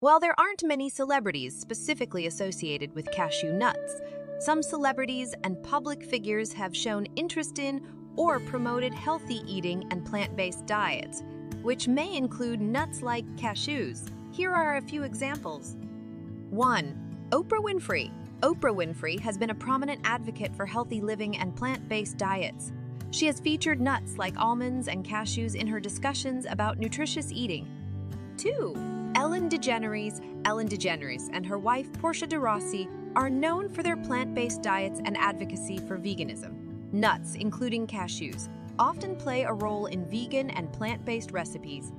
While there aren't many celebrities specifically associated with cashew nuts, some celebrities and public figures have shown interest in or promoted healthy eating and plant based diets, which may include nuts like cashews. Here are a few examples. 1. Oprah Winfrey. Oprah Winfrey has been a prominent advocate for healthy living and plant based diets. She has featured nuts like almonds and cashews in her discussions about nutritious eating. 2. Ellen DeGeneres, Ellen DeGeneres, and her wife Portia de Rossi are known for their plant-based diets and advocacy for veganism. Nuts, including cashews, often play a role in vegan and plant-based recipes.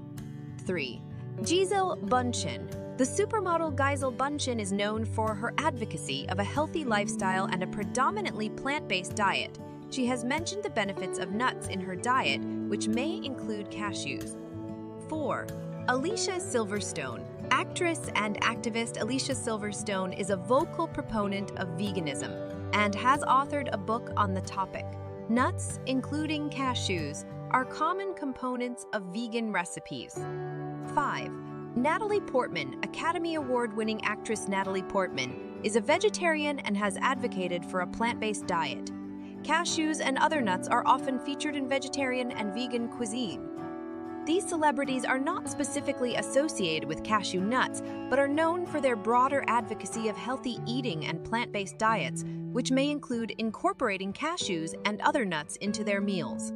3. Gisele Bündchen. The supermodel Gisele Bündchen is known for her advocacy of a healthy lifestyle and a predominantly plant-based diet. She has mentioned the benefits of nuts in her diet, which may include cashews. 4. Alicia Silverstone. Actress and activist Alicia Silverstone is a vocal proponent of veganism and has authored a book on the topic. Nuts, including cashews, are common components of vegan recipes. 5. Natalie Portman, Academy Award winning actress Natalie Portman, is a vegetarian and has advocated for a plant based diet. Cashews and other nuts are often featured in vegetarian and vegan cuisine. These celebrities are not specifically associated with cashew nuts, but are known for their broader advocacy of healthy eating and plant based diets, which may include incorporating cashews and other nuts into their meals.